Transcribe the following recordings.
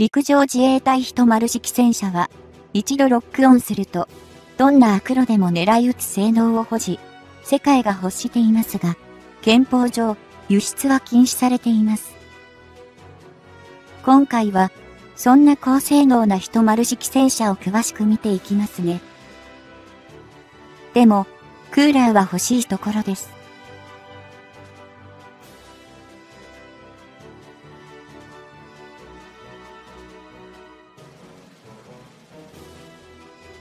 陸上自衛隊人丸式戦車は、一度ロックオンすると、どんな悪路でも狙い撃つ性能を保持、世界が欲していますが、憲法上、輸出は禁止されています。今回は、そんな高性能な人丸式戦車を詳しく見ていきますね。でも、クーラーは欲しいところです。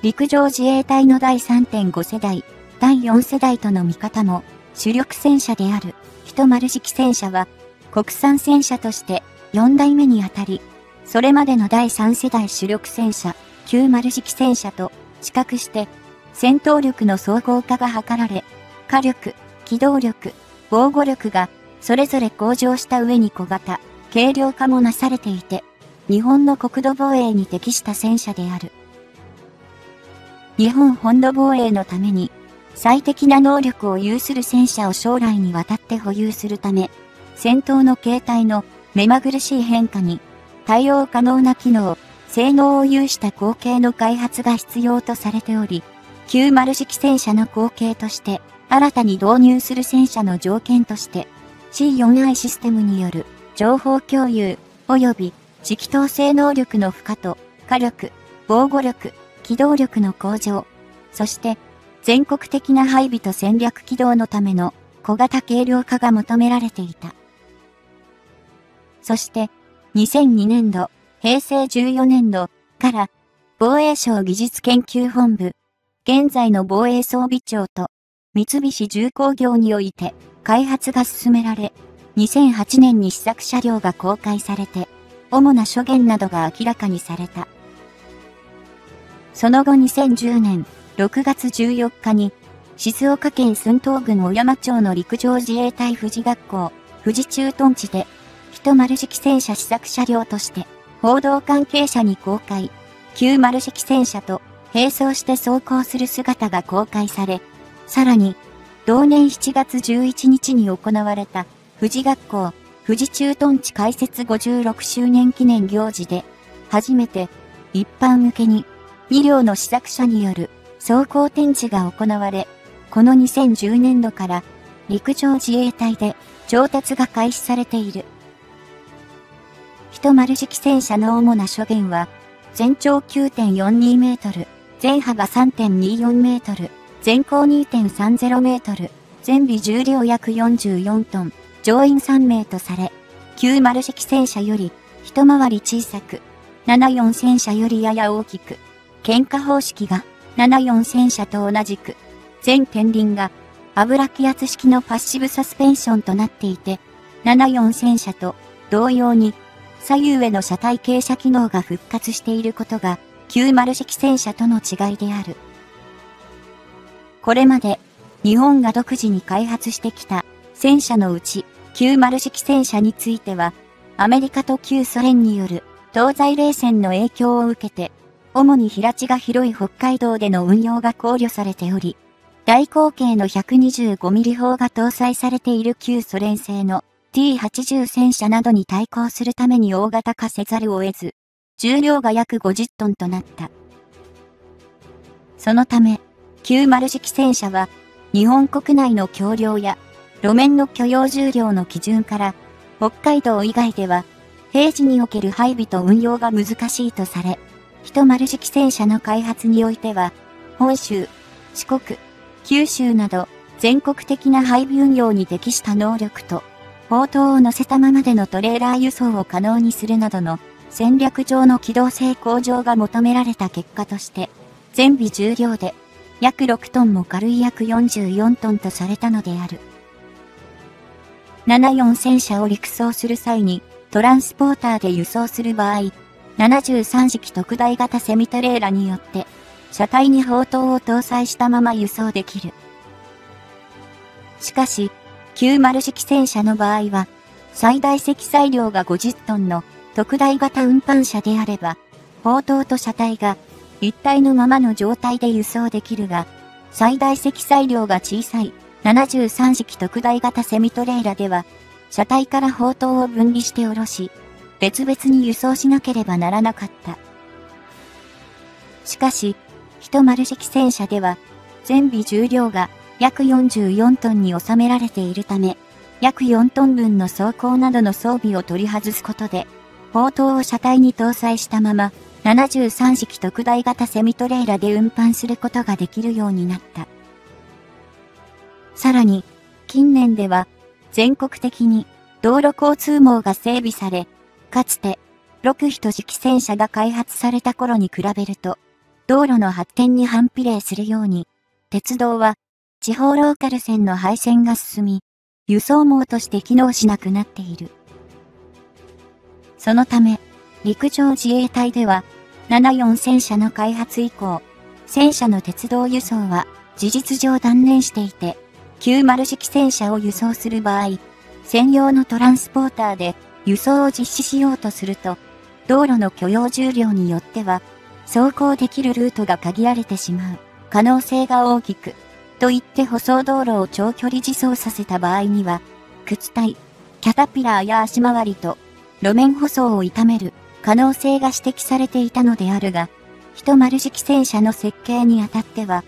陸上自衛隊の第3.5世代、第4世代との見方も、主力戦車である、人丸式戦車は、国産戦車として4代目にあたり、それまでの第3世代主力戦車、旧丸式戦車と、比較して、戦闘力の総合化が図られ、火力、機動力、防護力が、それぞれ向上した上に小型、軽量化もなされていて、日本の国土防衛に適した戦車である。日本本土防衛のために、最適な能力を有する戦車を将来にわたって保有するため、戦闘の形態の目まぐるしい変化に、対応可能な機能、性能を有した後継の開発が必要とされており、90式戦車の後継として、新たに導入する戦車の条件として、C4i システムによる情報共有、及び、直投性能力の負荷と、火力、防護力、機動力の向上、そして全国的な配備と戦略機動のための小型軽量化が求められていた。そして2002年度、平成14年度から防衛省技術研究本部、現在の防衛装備庁と三菱重工業において開発が進められ、2008年に試作車両が公開されて、主な諸言などが明らかにされた。その後2010年6月14日に、静岡県寸東郡小山町の陸上自衛隊富士学校、富士駐屯地で、人丸式戦車試作車両として、報道関係者に公開、旧丸式戦車と並走して走行する姿が公開され、さらに、同年7月11日に行われた、富士学校、富士駐屯地開設56周年記念行事で、初めて、一般向けに2両の試作車による走行展示が行われ、この2010年度から陸上自衛隊で調達が開始されている。一丸式戦車の主な諸言は、全長9.42メートル、全幅3.24メートル、全高2.30メートル、全備重量約44トン、乗員3名とされ、旧丸式戦車より一回り小さく、74戦車よりやや大きく、喧嘩方式が74戦車と同じく、全天輪が油気圧式のパッシブサスペンションとなっていて、74戦車と同様に左右への車体傾斜機能が復活していることが90式戦車との違いである。これまで日本が独自に開発してきた戦車のうち90式戦車についてはアメリカと旧ソ連による東西冷戦の影響を受けて主に平地が広い北海道での運用が考慮されており、大口径の 125mm 砲が搭載されている旧ソ連製の T80 戦車などに対抗するために大型化せざるを得ず、重量が約50トンとなった。そのため、90式戦車は、日本国内の橋梁や路面の許容重量の基準から、北海道以外では、平時における配備と運用が難しいとされ、一丸式戦車の開発においては、本州、四国、九州など全国的な配備運用に適した能力と、砲塔を乗せたままでのトレーラー輸送を可能にするなどの戦略上の機動性向上が求められた結果として、全備重量で約6トンも軽い約44トンとされたのである。74戦車を陸送する際にトランスポーターで輸送する場合、73式特大型セミトレーラによって、車体に砲塔を搭載したまま輸送できる。しかし、90式戦車の場合は、最大積載量が50トンの特大型運搬車であれば、砲塔と車体が一体のままの状態で輸送できるが、最大積載量が小さい73式特大型セミトレーラでは、車体から砲塔を分離して下ろし、別々に輸送しなければならなかった。しかし、一丸式戦車では、全備重量が約44トンに収められているため、約4トン分の装甲などの装備を取り外すことで、砲塔を車体に搭載したまま、73式特大型セミトレーラで運搬することができるようになった。さらに、近年では、全国的に道路交通網が整備され、かつて、6人直線車が開発された頃に比べると、道路の発展に反比例するように、鉄道は地方ローカル線の廃線が進み、輸送網として機能しなくなっている。そのため、陸上自衛隊では、74戦車の開発以降、戦車の鉄道輸送は事実上断念していて、90式戦車を輸送する場合、専用のトランスポーターで輸送を実施しようとすると、道路の許容重量によっては走行できるルートが限られてしまう可能性が大きく、と言って舗装道路を長距離自走させた場合には、靴体、キャタピラーや足回りと路面舗装を傷める可能性が指摘されていたのであるが、一丸式戦車の設計にあたっては、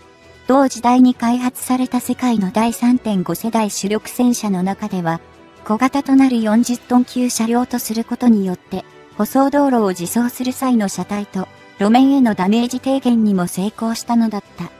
同時代に開発された世界の第3.5世代主力戦車の中では、小型となる40トン級車両とすることによって、舗装道路を自走する際の車体と路面へのダメージ低減にも成功したのだった。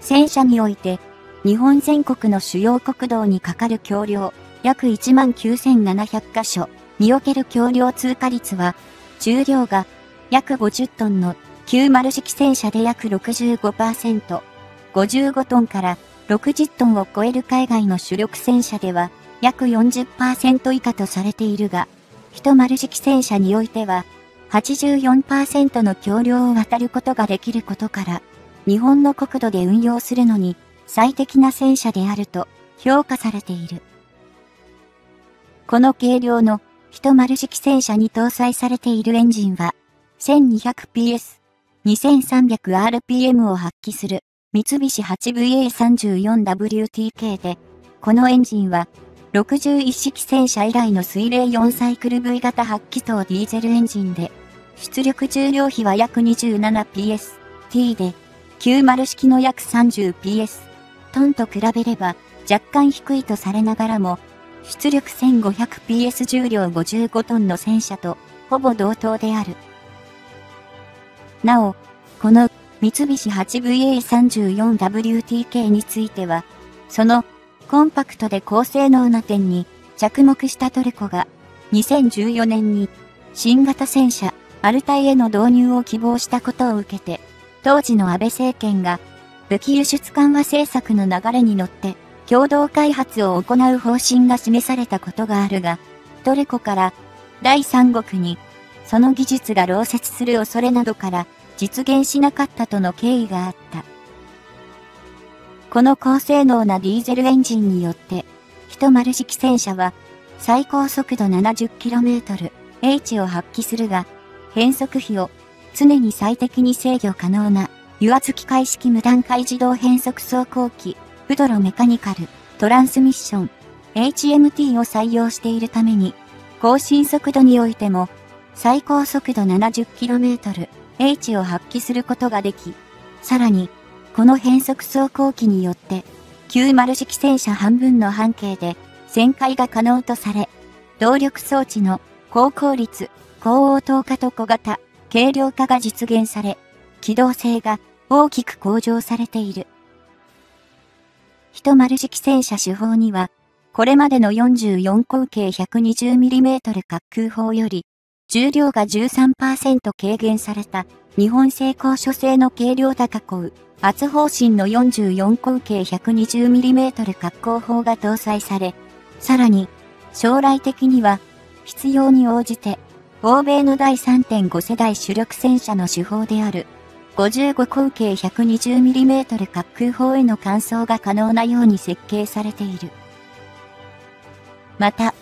戦車において、日本全国の主要国道にかかる橋梁、約19,700箇所における橋梁通過率は、重量が約50トンの90式戦車で約65%、55トンから60トンを超える海外の主力戦車では約40%以下とされているが、一丸式戦車においては84%の橋梁を渡ることができることから、日本の国土で運用するのに最適な戦車であると評価されている。この軽量の一丸式戦車に搭載されている。エンジンは 1200PS、2300rpm を発揮する。三菱 8VA34WTK で、このエンジンは、61式戦車以来の水冷4サイクル V 型8気筒ディーゼルエンジンで、出力重量比は約 27PS、T で、90式の約 30PS、トンと比べれば若干低いとされながらも、出力 1500PS 重量55トンの戦車とほぼ同等である。なお、この三菱 8VA34WTK については、そのコンパクトで高性能な点に着目したトルコが2014年に新型戦車アルタイへの導入を希望したことを受けて、当時の安倍政権が武器輸出緩和政策の流れに乗って共同開発を行う方針が示されたことがあるが、トルコから第三国にその技術が漏泄する恐れなどから実現しなかったとの経緯があった。この高性能なディーゼルエンジンによって、一丸式戦車は最高速度 70km H を発揮するが、変速比を常に最適に制御可能な油圧機械式無段階自動変速走行機、フドロメカニカル、トランスミッション、HMT を採用しているために、更新速度においても、最高速度 70km H を発揮することができ、さらに、この変速走行機によって、90式戦車半分の半径で旋回が可能とされ、動力装置の高効率、高応答化と小型、軽量化が実現され、機動性が大きく向上されている。一丸式戦車手法には、これまでの44口径 120mm 滑空砲より、重量が13%軽減された日本製高所製の軽量高う圧方針の44口径 120mm 滑空砲が搭載され、さらに将来的には必要に応じて欧米の第3.5世代主力戦車の手法である55口径 120mm 滑空砲への換装が可能なように設計されている。また、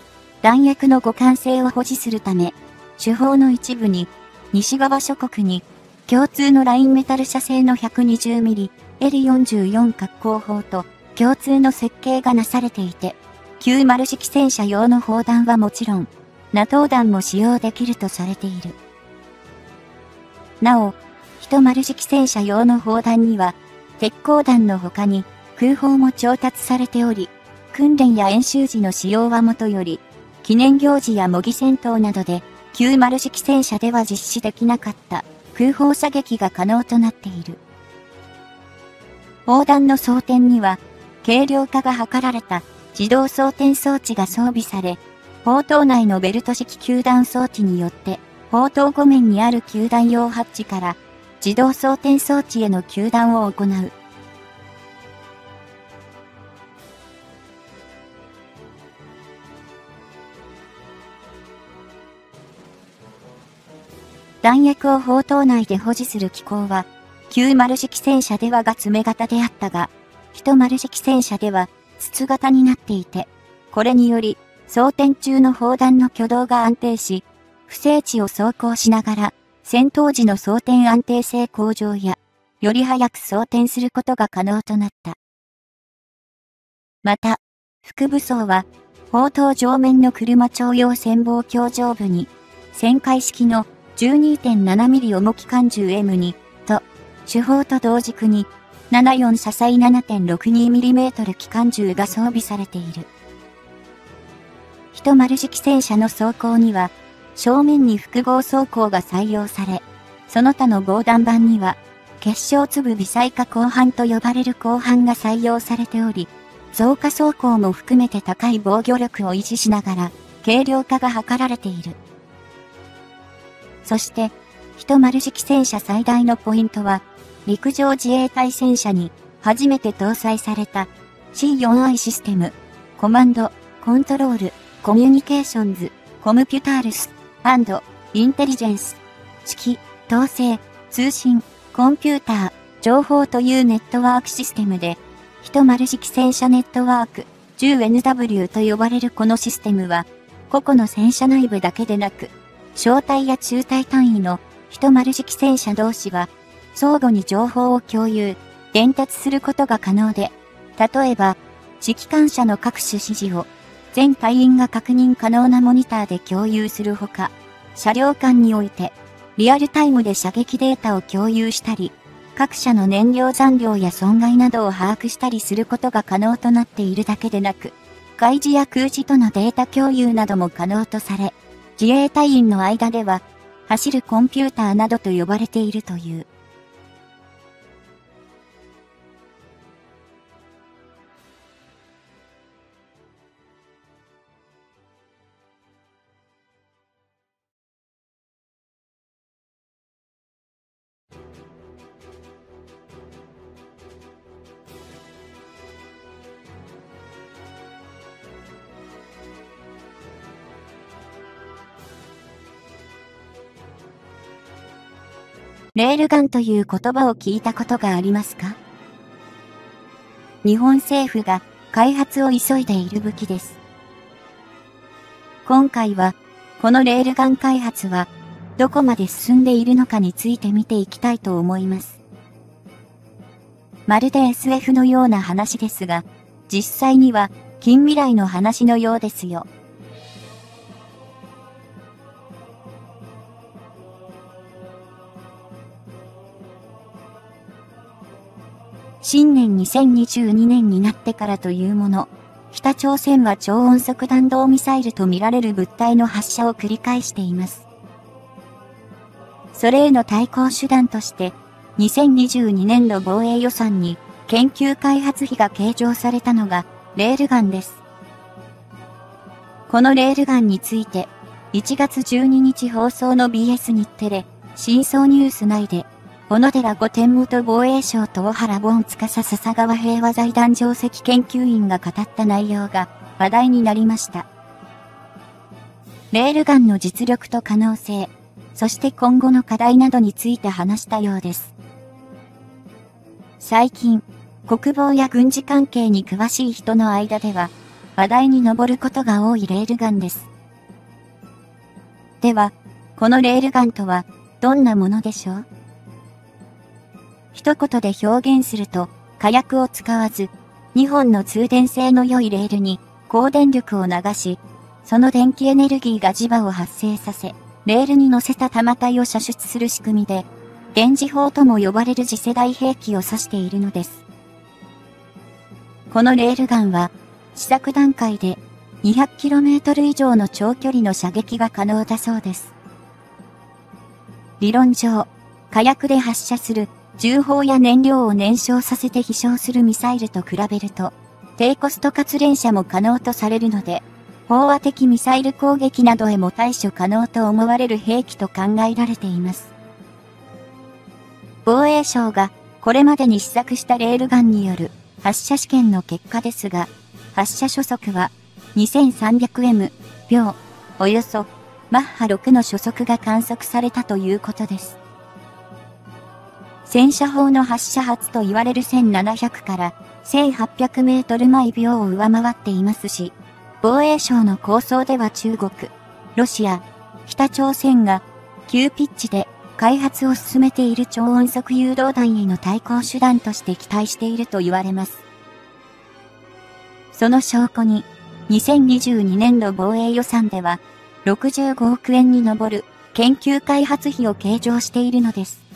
弾薬の互換性を保持するため、手法の一部に、西側諸国に共通のラインメタル社製の 120mm L44 滑降砲と共通の設計がなされていて、90式戦車用の砲弾はもちろん、NATO 弾も使用できるとされている。なお、10式戦車用の砲弾には、鉄鋼弾の他に空砲も調達されており、訓練や演習時の使用はもとより、記念行事や模擬戦闘などで、90式戦車では実施できなかった空砲射撃が可能となっている。砲弾の装填には、軽量化が図られた自動装填装置が装備され、砲塔内のベルト式球弾装置によって、砲塔5面にある球弾用ハッチから自動装填装置への球弾を行う。弾薬を砲塔内で保持する機構は、90式戦車ではが爪型であったが、10式戦車では筒型になっていて、これにより、装填中の砲弾の挙動が安定し、不正地を走行しながら、戦闘時の装填安定性向上や、より早く装填することが可能となった。また、副武装は、砲塔上面の車徴用潜望鏡上部に、旋回式の 12.7mm 重機関銃 M2 と、主砲と同軸に、74車載 7.62mm 機関銃が装備されている。一丸式戦車の装甲には、正面に複合装甲が採用され、その他の防弾板には、結晶粒微細化鋼板と呼ばれる鋼板が採用されており、増加装甲も含めて高い防御力を維持しながら、軽量化が図られている。そして、一丸式戦車最大のポイントは、陸上自衛隊戦車に初めて搭載された C4i システム、コマンド、コントロール、コミュニケーションズ、コムピュタールス、アンドインテリジェンス、式、統制、通信、コンピューター、情報というネットワークシステムで、一丸式戦車ネットワーク、10NW と呼ばれるこのシステムは、個々の戦車内部だけでなく、小隊や中隊単位の一丸式戦車同士は、相互に情報を共有、伝達することが可能で、例えば、指揮官車の各種指示を、全隊員が確認可能なモニターで共有するほか、車両間において、リアルタイムで射撃データを共有したり、各社の燃料残量や損害などを把握したりすることが可能となっているだけでなく、外事や空事とのデータ共有なども可能とされ、自衛隊員の間では、走るコンピューターなどと呼ばれているという。レールガンという言葉を聞いたことがありますか？日本政府が開発を急いでいる武器です。今回は、このレールガン開発は、どこまで進んでいるのかについて見ていきたいと思います。まるで SF のような話ですが、実際には近未来の話のようですよ。新年2022年になってからというもの、北朝鮮は超音速弾道ミサイルとみられる物体の発射を繰り返しています。それへの対抗手段として、2022年度防衛予算に研究開発費が計上されたのがレールガンです。このレールガンについて、1月12日放送の BS 日テレ、真相ニュース内で、小野寺御天元防衛省と小原盆司笹川平和財団上席研究員が語った内容が話題になりました。レールガンの実力と可能性、そして今後の課題などについて話したようです。最近、国防や軍事関係に詳しい人の間では、話題に上ることが多いレールガンです。では、このレールガンとは、どんなものでしょう？一言で表現すると、火薬を使わず、2本の通電性の良いレールに高電力を流し、その電気エネルギーが磁場を発生させ、レールに乗せた玉体を射出する仕組みで、電磁砲とも呼ばれる次世代兵器を指しているのです。このレールガンは、試作段階で 200km 以上の長距離の射撃が可能だそうです。理論上、火薬で発射する重砲や燃料を燃焼させて飛翔するミサイルと比べると、低コストかつ連射も可能とされるので、飽和的ミサイル攻撃などへも対処可能と思われる兵器と考えられています。防衛省がこれまでに試作したレールガンによる発射試験の結果ですが、発射初速は 2300m 秒、およそマッハ6の初速が観測されたということです。戦車砲の発射発と言われる1700から1800メートル毎秒を上回っていますし、防衛省の構想では中国、ロシア、北朝鮮が急ピッチで開発を進めている超音速誘導弾への対抗手段として期待していると言われます。その証拠に、2022年度防衛予算では、65億円に上る研究開発費を計上しているのです。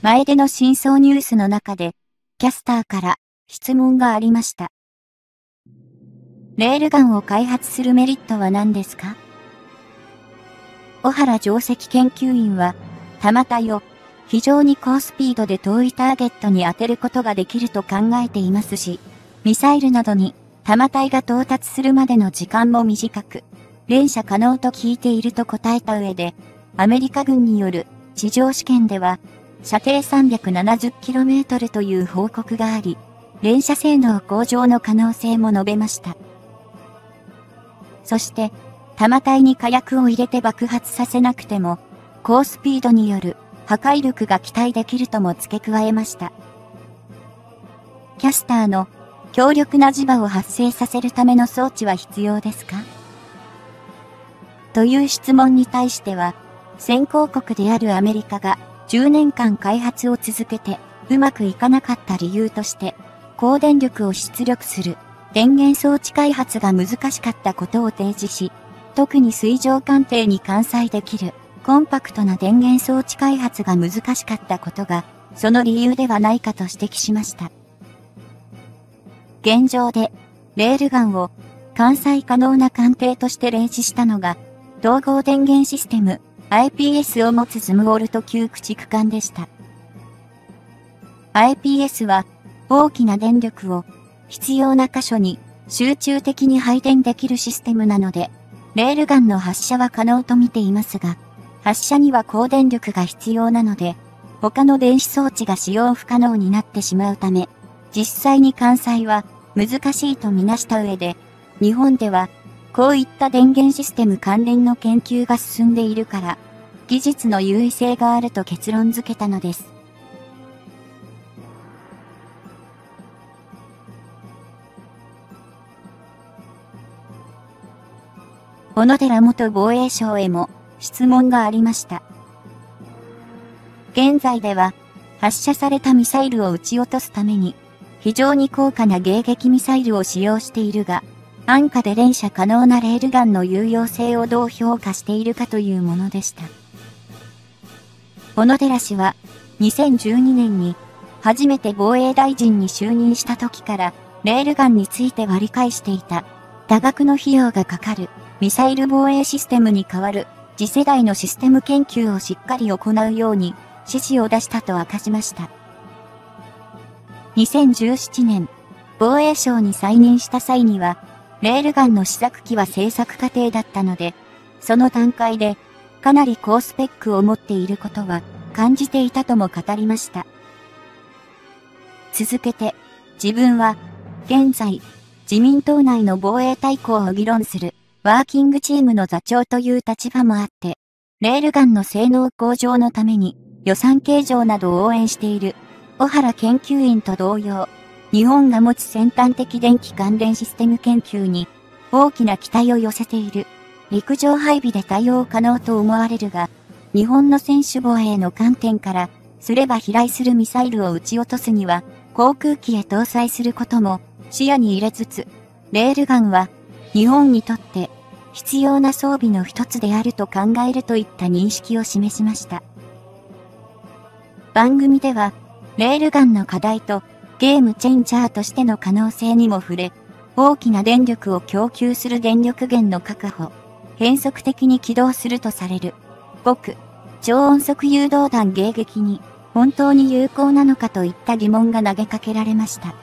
前での真相ニュースの中で、キャスターから質問がありました。レールガンを開発するメリットは何ですか？小原定石研究員は、弾体を非常に高スピードで遠いターゲットに当てることができると考えていますし、ミサイルなどに弾体が到達するまでの時間も短く、連射可能と聞いていると答えた上で、アメリカ軍による地上試験では、射程 370km という報告があり、連射性能向上の可能性も述べました。そして、弾体に火薬を入れて爆発させなくても、高スピードによる破壊力が期待できるとも付け加えました。キャスターの強力な磁場を発生させるための装置は必要ですか？という質問に対しては、先行国であるアメリカが10年間開発を続けてうまくいかなかった理由として、高電力を出力する電源装置開発が難しかったことを提示し、特に水上艦艇に艦載できるコンパクトな電源装置開発が難しかったことが、その理由ではないかと指摘しました。現状で、レールガンを艦載可能な艦艇として例示したのが、統合電源システム IPS を持つズムウォルト級駆逐艦でした。IPS は大きな電力を必要な箇所に集中的に配電できるシステムなので、レールガンの発射は可能と見ていますが、発射には高電力が必要なので、他の電子装置が使用不可能になってしまうため、実際に艦載は難しいとみなした上で、日本ではこういった電源システム関連の研究が進んでいるから、技術の優位性があると結論付けたのです。小野寺元防衛省へも質問がありました。現在では、発射されたミサイルを撃ち落とすために、非常に高価な迎撃ミサイルを使用しているが、安価で連射可能なレールガンの有用性をどう評価しているかというものでした。小野寺氏は、2012年に、初めて防衛大臣に就任した時から、レールガンについては理解していた。多額の費用がかかるミサイル防衛システムに代わる次世代のシステム研究をしっかり行うように指示を出したと明かしました。2017年、防衛省に再任した際には、レールガンの試作機は製作過程だったので、その段階でかなり高スペックを持っていることは感じていたとも語りました。続けて、自分は現在自民党内の防衛大綱を議論するワーキングチームの座長という立場もあって、レールガンの性能向上のために予算計上などを応援している小原研究員と同様、日本が持つ先端的電気関連システム研究に大きな期待を寄せている陸上配備で対応可能と思われるが、日本の選手防衛の観点からすれば飛来するミサイルを撃ち落とすには、航空機へ搭載することも視野に入れつつ、レールガンは日本にとって必要な装備の一つであると考えるといった認識を示しました。番組では、レールガンの課題とゲームチェンジャーとしての可能性にも触れ、大きな電力を供給する電力源の確保、変則的に起動するとされる、極、超音速誘導弾迎撃に本当に有効なのかといった疑問が投げかけられました。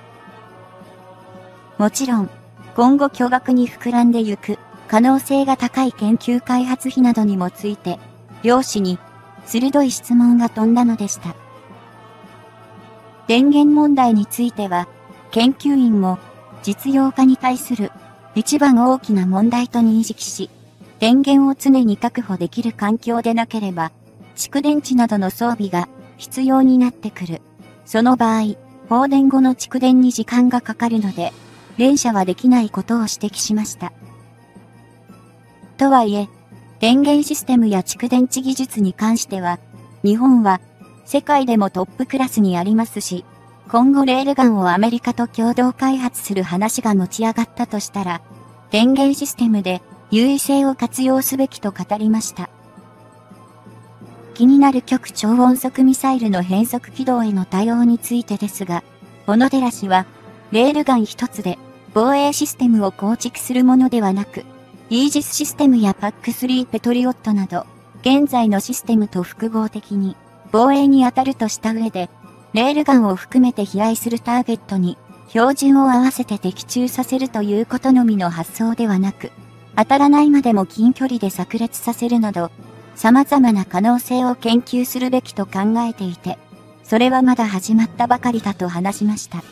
もちろん、今後巨額に膨らんでゆく可能性が高い研究開発費などにもついて、漁師に鋭い質問が飛んだのでした。電源問題については、研究員も実用化に対する一番大きな問題と認識し、電源を常に確保できる環境でなければ、蓄電池などの装備が必要になってくる。その場合、放電後の蓄電に時間がかかるので、連射はできないことを指摘しました。とはいえ、電源システムや蓄電池技術に関しては、日本は世界でもトップクラスにありますし、今後レールガンをアメリカと共同開発する話が持ち上がったとしたら、電源システムで優位性を活用すべきと語りました。気になる極超音速ミサイルの変速軌道への対応についてですが、小野寺氏は、レールガン一つで防衛システムを構築するものではなく、イージスシステムやパック3ペトリオットなど、現在のシステムと複合的に防衛に当たるとした上で、レールガンを含めて飛来するターゲットに標準を合わせて的中させるということのみの発想ではなく、当たらないまでも近距離で炸裂させるなど、様々な可能性を研究するべきと考えていて、それはまだ始まったばかりだと話しました。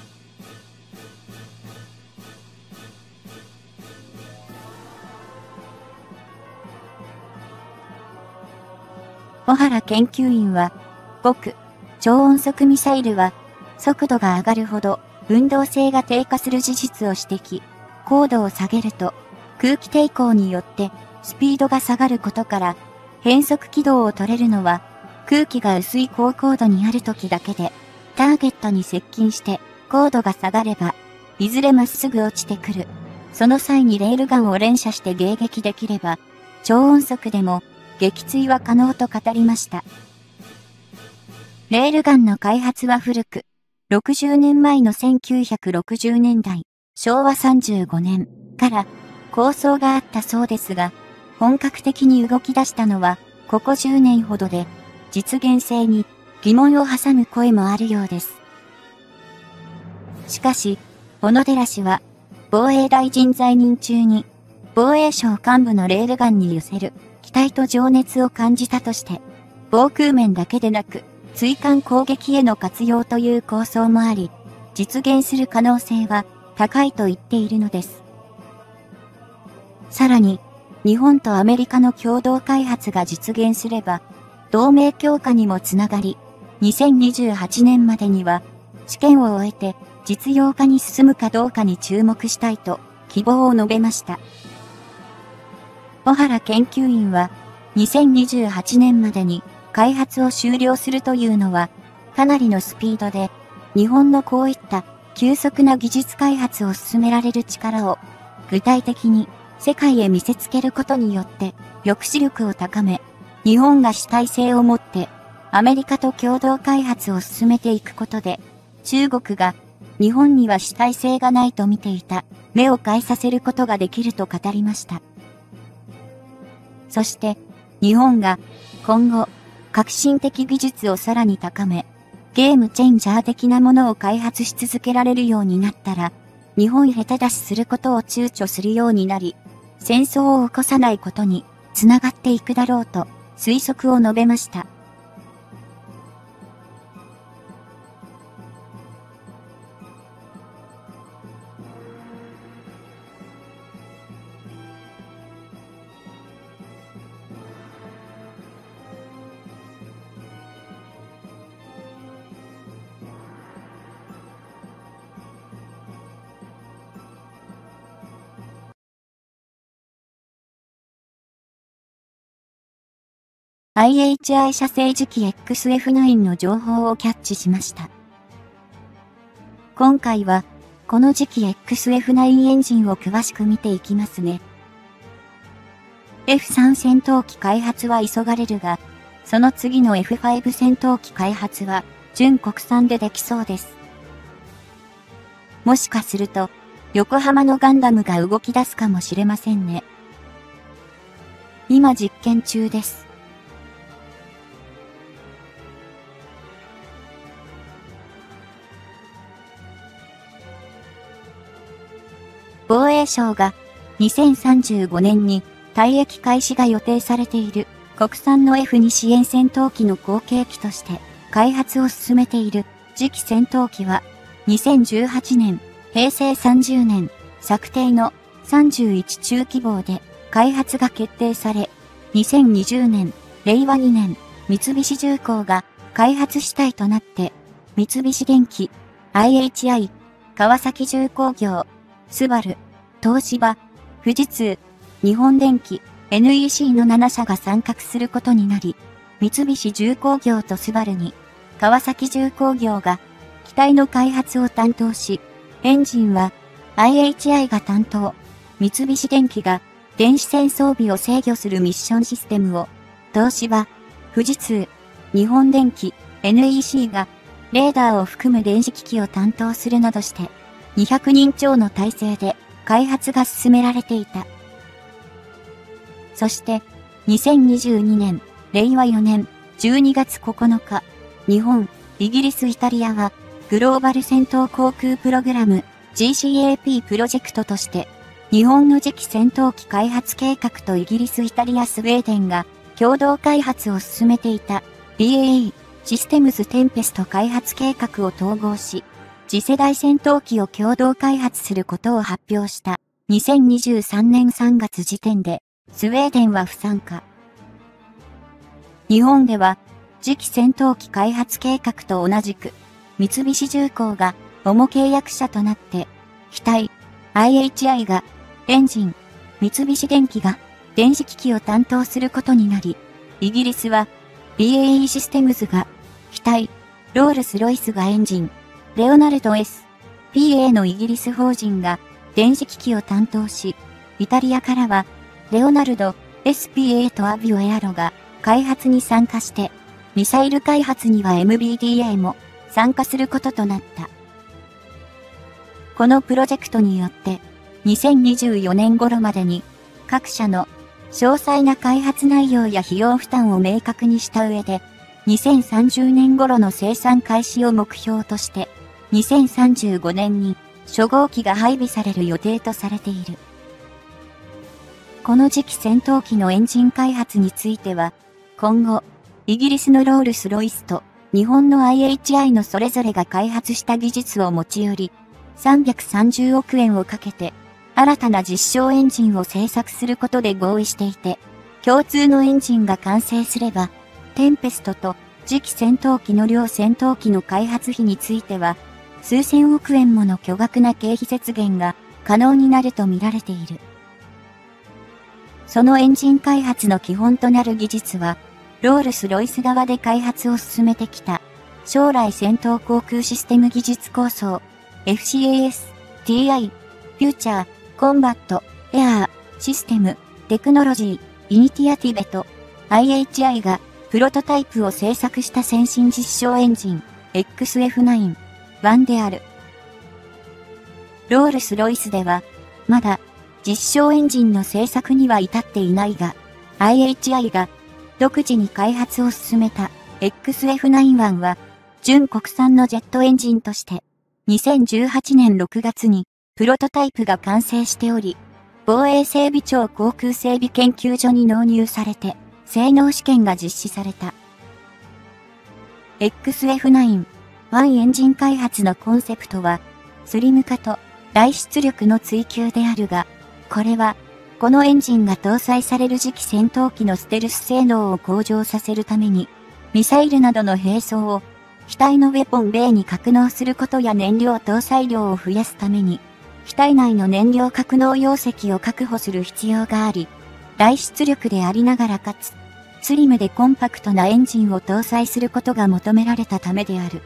小原研究員は、極、超音速ミサイルは、速度が上がるほど運動性が低下する事実を指摘。高度を下げると、空気抵抗によってスピードが下がることから、変速軌道を取れるのは、空気が薄い高高度にある時だけで、ターゲットに接近して高度が下がれば、いずれまっすぐ落ちてくる。その際にレールガンを連射して迎撃できれば、超音速でも撃墜は可能と語りました。レールガンの開発は古く、60年前の1960年代、昭和35年から構想があったそうですが、本格的に動き出したのは、ここ10年ほどで、実現性に疑問を挟む声もあるようです。しかし、小野寺氏は、防衛大臣在任中に、防衛省幹部のレールガンに寄せる、期待と情熱を感じたとして、防空面だけでなく、追艦攻撃への活用という構想もあり、実現する可能性は高いと言っているのです。さらに、日本とアメリカの共同開発が実現すれば、同盟強化にもつながり、2028年までには、試験を終えて実用化に進むかどうかに注目したいと希望を述べました。小原研究員は、2028年までに開発を終了するというのは、かなりのスピードで、日本のこういった急速な技術開発を進められる力を、具体的に世界へ見せつけることによって、抑止力を高め、日本が主体性を持って、アメリカと共同開発を進めていくことで、中国が日本には主体性がないと見ていた目を変えさせることができると語りました。そして、日本が今後革新的技術をさらに高め、ゲームチェンジャー的なものを開発し続けられるようになったら、日本下手出しすることを躊躇するようになり、戦争を起こさないことにつながっていくだろうと推測を述べました。IHI 射精時期 XF9 の情報をキャッチしました。今回は、この時期 XF9 エンジンを詳しく見ていきますね。F3 戦闘機開発は急がれるが、その次の F5 戦闘機開発は、純国産でできそうです。もしかすると、横浜のガンダムが動き出すかもしれませんね。今実験中です。防衛省が2035年に退役開始が予定されている。国産の F2 支援戦闘機の後継機として開発を進めている。次期戦闘機は2018年、平成30年、策定の31中規模で開発が決定され、2020年、令和2年、三菱重工が開発主体となって、三菱電機、IHI、川崎重工業、スバル、東芝、富士通、日本電機、NEC の7社が参画することになり、三菱重工業とスバルに、川崎重工業が機体の開発を担当し、エンジンは IHI が担当、三菱電機が電子戦装備を制御するミッションシステムを、東芝、富士通、日本電機、NEC がレーダーを含む電子機器を担当するなどして、200人超の体制で開発が進められていた。そして、2022年、令和4年12月9日、日本、イギリス、イタリアは、グローバル戦闘航空プログラム GCAP プロジェクトとして、日本の次期戦闘機開発計画とイギリス、イタリア、スウェーデンが共同開発を進めていた BAE システムズテンペスト開発計画を統合し、次世代戦闘機を共同開発することを発表した2023年3月時点で、スウェーデンは不参加。日本では、次期戦闘機開発計画と同じく、三菱重工が主契約者となって、機体、IHI がエンジン、三菱電機が電子機器を担当することになり、イギリスは BAE システムズが機体、ロールスロイスがエンジン、レオナルド S、PA のイギリス法人が電子機器を担当し、イタリアからは、レオナルド、SPA とアビオエアロが開発に参加して、ミサイル開発には MBDA も参加することとなった。このプロジェクトによって、2024年頃までに各社の詳細な開発内容や費用負担を明確にした上で、2030年頃の生産開始を目標として2035年に初号機が配備される予定とされている。この時期戦闘機のエンジン開発については、今後、イギリスのロールスロイスと日本の IHI のそれぞれが開発した技術を持ち寄り、330億円をかけて、新たな実証エンジンを製作することで合意していて、共通のエンジンが完成すれば、テンペストと次期戦闘機の両戦闘機の開発費については、数千億円もの巨額な経費節減が可能になると見られている。そのエンジン開発の基本となる技術は、ロールス・ロイス側で開発を進めてきた、将来戦闘航空システム技術構想、FCAS、TI、フューチャー、コンバット、エアー、システム、テクノロジー、イニティアティベト、IHI がプロトタイプを制作した先進実証エンジン、XF9、版である。ロールス・ロイスでは、まだ実証エンジンの製作には至っていないが、IHI が独自に開発を進めた XF91 は、純国産のジェットエンジンとして、2018年6月にプロトタイプが完成しており、防衛整備庁航空整備研究所に納入されて、性能試験が実施された。XF9 1エンジン開発のコンセプトは、スリム化と大出力の追求であるが、これは、このエンジンが搭載される次期戦闘機のステルス性能を向上させるために、ミサイルなどの並走を、機体のウェポンベイに格納することや燃料搭載量を増やすために、機体内の燃料格納容積を確保する必要があり、大出力でありながらかつ、スリムでコンパクトなエンジンを搭載することが求められたためである。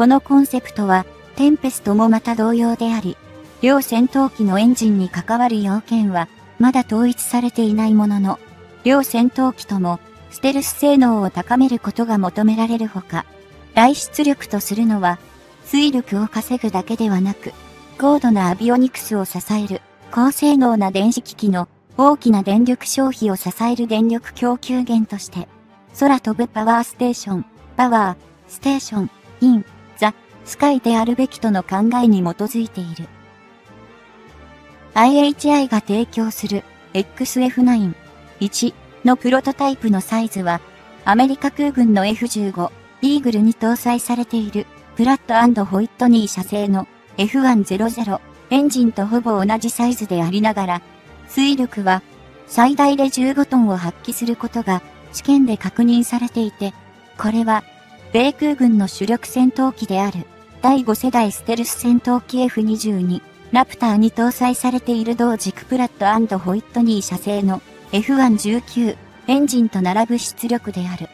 このコンセプトは、テンペストもまた同様であり、両戦闘機のエンジンに関わる要件は、まだ統一されていないものの、両戦闘機とも、ステルス性能を高めることが求められるほか、大出力とするのは、水力を稼ぐだけではなく、高度なアビオニクスを支える、高性能な電子機器の大きな電力消費を支える電力供給源として、空飛ぶパワーステーション、パワー、ステーション、イン、スカイであるべきとの考えに基づいている。IHI が提供する XF9-1 のプロトタイプのサイズは、アメリカ空軍の F15 イーグルに搭載されているプラットホイットニー社製の F100 エンジンとほぼ同じサイズでありながら、水力は最大で15トンを発揮することが試験で確認されていて、これは米空軍の主力戦闘機である。第5世代ステルス戦闘機 F22 ラプターに搭載されている同軸プラットホイットニー社製の。F119 エンジンと並ぶ出力である。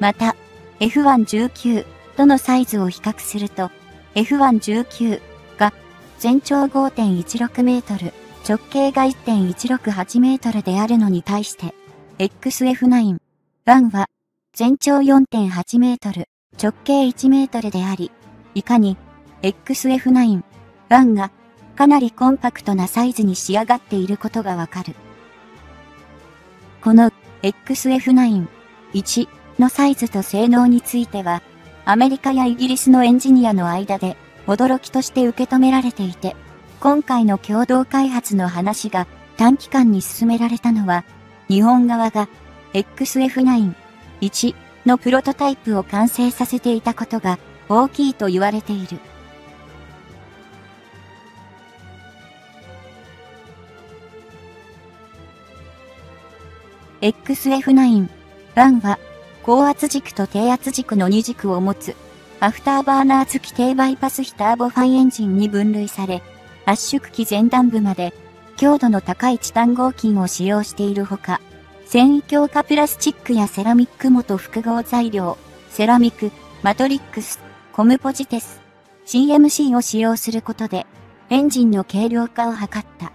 また、F119 とのサイズを比較すると、F119 が全長5.16メートル、直径が1.168メートルであるのに対して、XF9、1は全長4.8メートル、直径1メートルであり、いかに XF9、1がかなりコンパクトなサイズに仕上がっていることがわかる。この XF9、1のサイズと性能については、アメリカやイギリスのエンジニアの間で驚きとして受け止められていて、今回の共同開発の話が短期間に進められたのは、日本側が XF9、1のプロトタイプを完成させていたことが大きいと言われている。XF9、1は高圧軸と低圧軸の2軸を持つ、アフターバーナー付き低バイパス比ターボファンエンジンに分類され、圧縮機前段部まで、強度の高いチタン合金を使用しているほか、繊維強化プラスチックやセラミック元複合材料、セラミック、マトリックス、コムポジテス、CMC を使用することで、エンジンの軽量化を図った。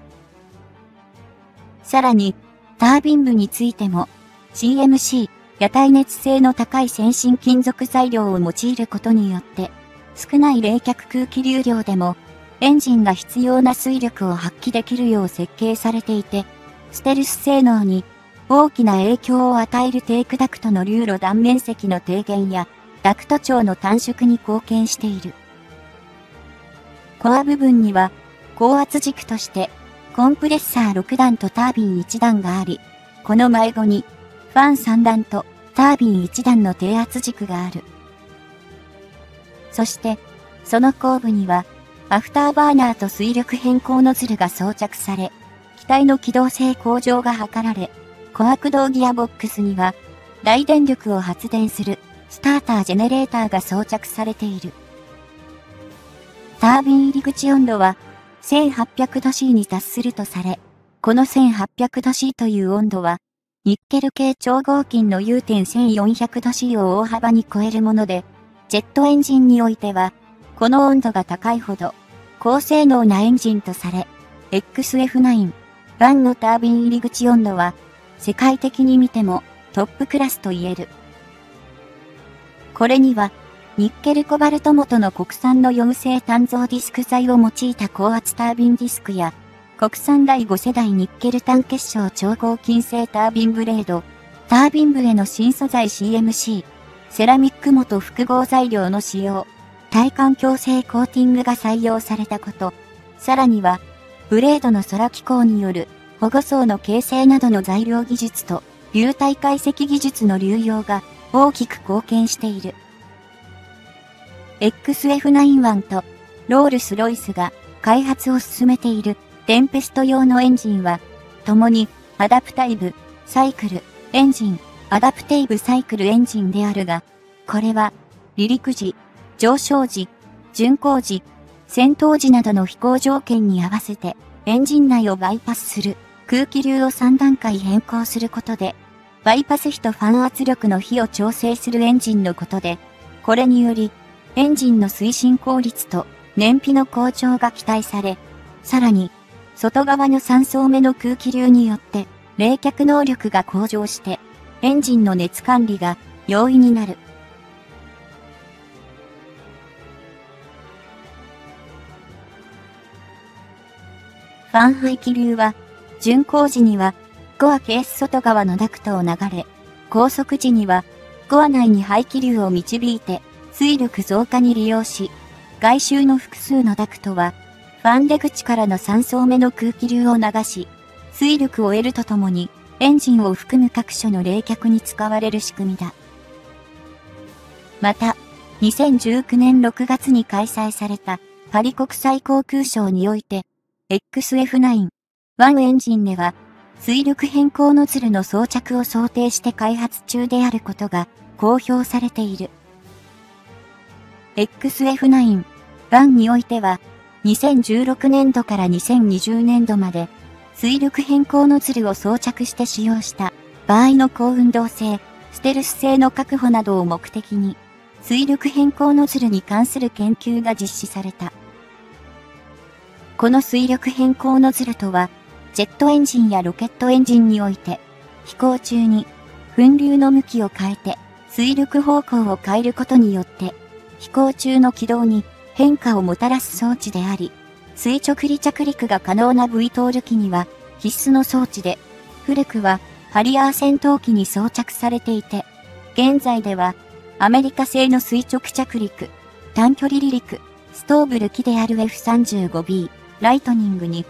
さらに、タービン部についても、CMC、や耐熱性の高い先進金属材料を用いることによって、少ない冷却空気流量でも、エンジンが必要な水力を発揮できるよう設計されていて、ステルス性能に大きな影響を与えるテークダクトの流路断面積の低減や、ダクト長の短縮に貢献している。コア部分には、高圧軸として、コンプレッサー6段とタービン1段があり、この迷子に、ファン3段とタービン1段の低圧軸がある。そして、その後部には、アフターバーナーと推力偏向ノズルが装着され、機体の機動性向上が図られ、小悪動ギアボックスには、大電力を発電するスタータージェネレーターが装着されている。タービン入り口温度は1800度 C に達するとされ、この1800度 C という温度は、ニッケル系超合金の U.1400 度 C を大幅に超えるもので、ジェットエンジンにおいては、この温度が高いほど、高性能なエンジンとされ、XF9、1のタービン入り口温度は、世界的に見てもトップクラスと言える。これには、ニッケルコバルト元の国産の4性単造ディスク材を用いた高圧タービンディスクや、国産第5世代ニッケル単結晶超合金製タービンブレード、タービン部への新素材 CMC、セラミック元複合材料の使用、耐環境性コーティングが採用されたこと、さらには、ブレードの空気口による保護層の形成などの材料技術と流体解析技術の流用が大きく貢献している。XF91 とロールスロイスが開発を進めているテンペスト用のエンジンは、共にアダプタイブ、サイクル、エンジン、アダプテイブサイクルエンジンであるが、これは離陸時、上昇時、巡航時、戦闘時などの飛行条件に合わせてエンジン内をバイパスする空気流を3段階変更することで、バイパス比とファン圧力の比を調整するエンジンのことで、これにより、エンジンの推進効率と燃費の向上が期待され、さらに、外側の3層目の空気流によって、冷却能力が向上して、エンジンの熱管理が容易になる。ファン排気流は、巡航時には、コアケース外側のダクトを流れ、高速時には、コア内に排気流を導いて、水力増加に利用し、外周の複数のダクトは、ファン出口からの3層目の空気流を流し、水力を得るとともに、エンジンを含む各所の冷却に使われる仕組みだ。また、2019年6月に開催されたパリ国際航空ショーにおいて、XF9、1エンジンでは、水力変更ノズルの装着を想定して開発中であることが公表されている。XF9、1においては、2016年度から2020年度まで、水力変更ノズルを装着して使用した場合の高運動性、ステルス性の確保などを目的に、水力変更ノズルに関する研究が実施された。この水力変更ノズルとは、ジェットエンジンやロケットエンジンにおいて、飛行中に、噴流の向きを変えて、水力方向を変えることによって、飛行中の軌道に変化をもたらす装置であり、垂直離着陸が可能な V トール機には必須の装置で、古くはハリアー戦闘機に装着されていて、現在ではアメリカ製の垂直着陸、短距離離陸、ストーブル機である F35B、ライトニングに、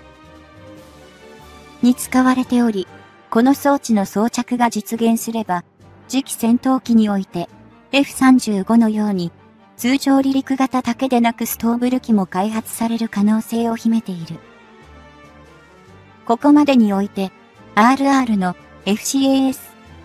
に使われており、この装置の装着が実現すれば、次期戦闘機において F35 のように通常離陸型だけでなくストーブル機も開発される可能性を秘めている。ここまでにおいて、RR の FCAS、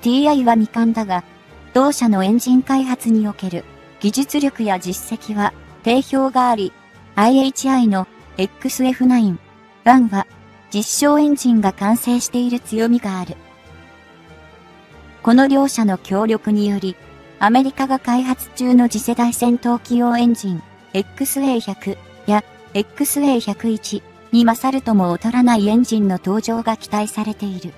TI は未完だが、同社のエンジン開発における技術力や実績は定評があり、IHI の XF9、1は実証エンジンが完成している強みがある。この両社の協力により、アメリカが開発中の次世代戦闘機用エンジン XA100 や XA101 に勝るとも劣らないエンジンの登場が期待されている。